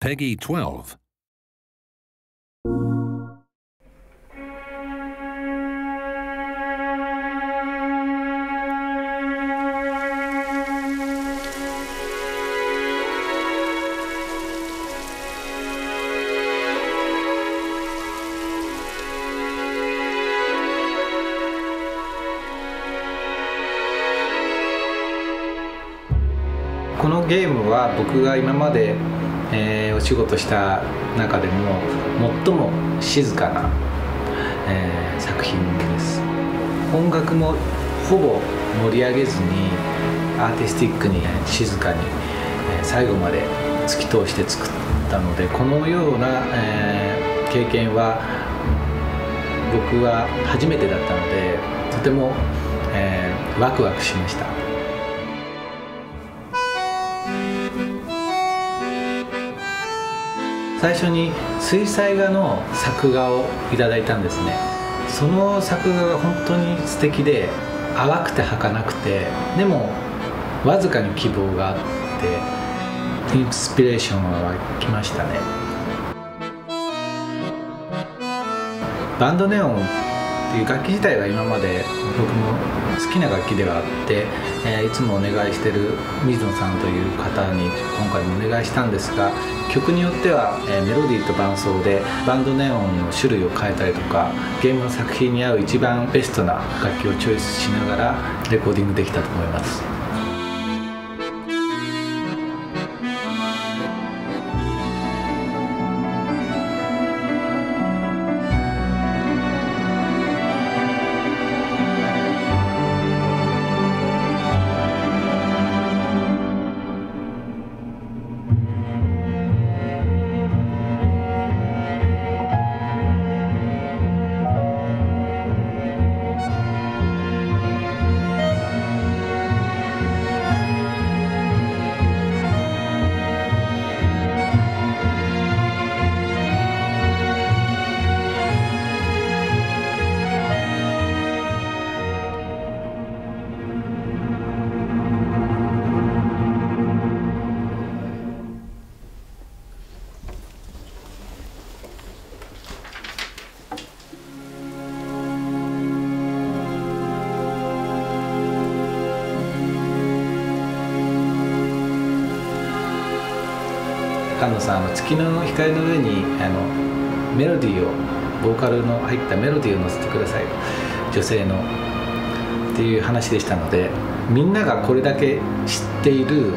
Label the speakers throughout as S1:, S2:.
S1: Peggy 12.
S2: このゲームは僕が今までえーお仕事した中でも最も静かな、えー作品です。音楽もほぼ盛り上げずにアーティスティックに静かに、えー最後まで突き通して作ったのでこのような、えー経験は僕は初めてだったのでとても、えーワクワクしました。最初に水彩画の作画をいただいたんですね。その作画が本当に素敵で淡くて儚くてでもわずかに希望があってインスピレーションは湧きましたね。バンドネオンっていう楽器自体は今まで僕も好きな楽器ではあって、えーいつもお願いしてる水野さんという方に今回もお願いしたんですが曲によっては、えーメロディーと伴奏でバンドネオンの種類を変えたりとかゲームの作品に合う一番ベストな楽器をチョイスしながらレコーディングできたと思います。菅野さんあの月の光の上にあのメロディーをボーカルの入ったメロディーを乗せてください女性のっていう話でしたのでみんながこれだけ知っている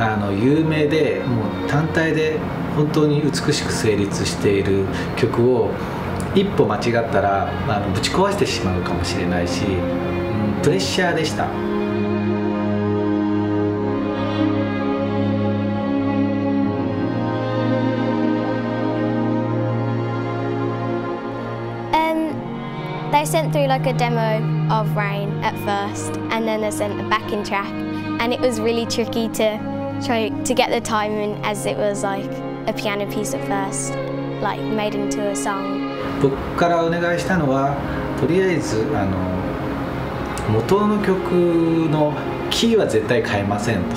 S2: あの有名でもう単体で本当に美しく成立している曲を一歩間違ったらあぶち壊してしまうかもしれないし、うん、プレッシャーでした。
S3: they sent through like a demo of Rain at first, and then they sent a backing track, and it was really tricky to try to get the timing as it was like a piano piece at first, like made into a song.
S2: 僕からお願いしたのはとりあえずあの元の曲のキーは絶対変えませんと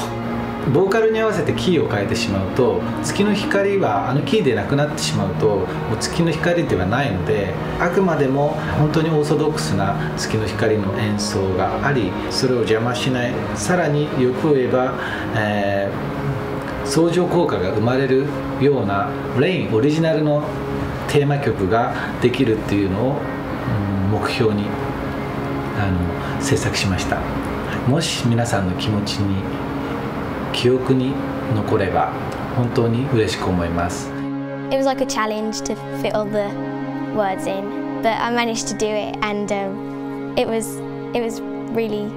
S2: ボーカルに合わせてキーを変えてしまうと月の光はあのキーでなくなってしまうともう月の光ではないのであくまでも本当にオーソドックスな月の光の演奏がありそれを邪魔しない。さらに欲を言えば、えー相乗効果が生まれるようなレインオリジナルのテーマ曲ができるっていうのを、うん目標にあの制作しました。もし皆さんの気持ちに記憶に残れば本当に嬉しく思います
S3: It was like a challenge to fit all the words in, but I managed to do it, and um, it was it was really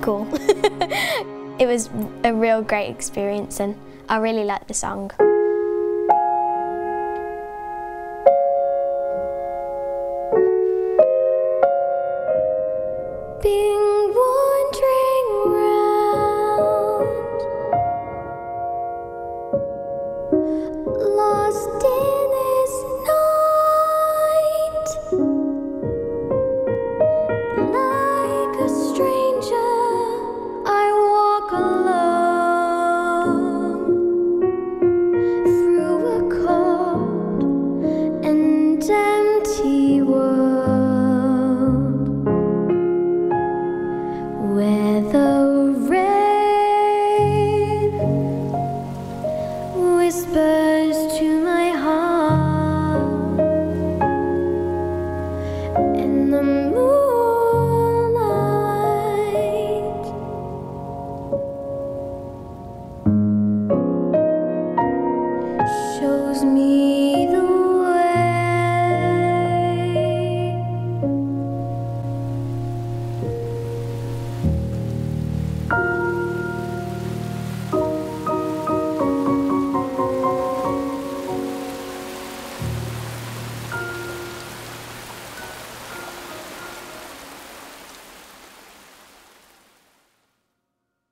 S3: cool. it was a real great experience, and I really liked the song. Been